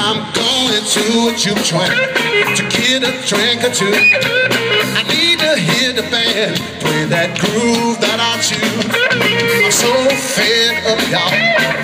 I'm going to a juke joint to get a drink or two. I need to hear the band play that groove that I choose. I'm so fed up, y'all.